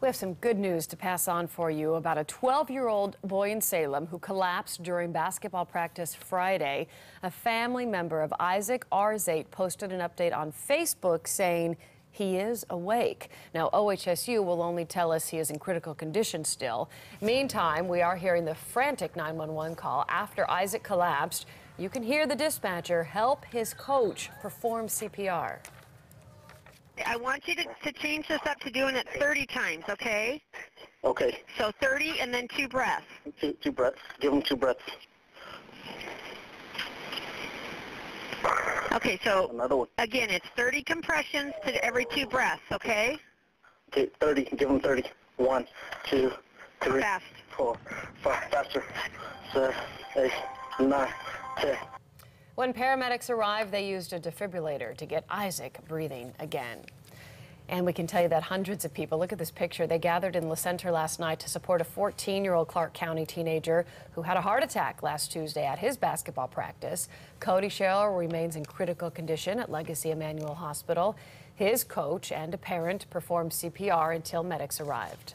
We have some good news to pass on for you about a 12 year old boy in Salem who collapsed during basketball practice Friday. A family member of Isaac Arzate posted an update on Facebook saying he is awake. Now, OHSU will only tell us he is in critical condition still. Meantime, we are hearing the frantic 911 call after Isaac collapsed. You can hear the dispatcher help his coach perform CPR. I want you to, to change this up to doing it 30 times, okay? Okay, So 30 and then two breaths. two, two breaths. Give them two breaths. Okay, so Another one. again, it's 30 compressions to every two breaths, okay? Okay, 30. Give them 30. One, two, three, Fast. four, five. Faster. Seven, eight, nine, ten. When paramedics arrived, they used a defibrillator to get Isaac breathing again. And we can tell you that hundreds of people, look at this picture, they gathered in La Center last night to support a 14 year old Clark County teenager who had a heart attack last Tuesday at his basketball practice. Cody Sherrill remains in critical condition at Legacy Emanuel Hospital. His coach and a parent performed CPR until medics arrived.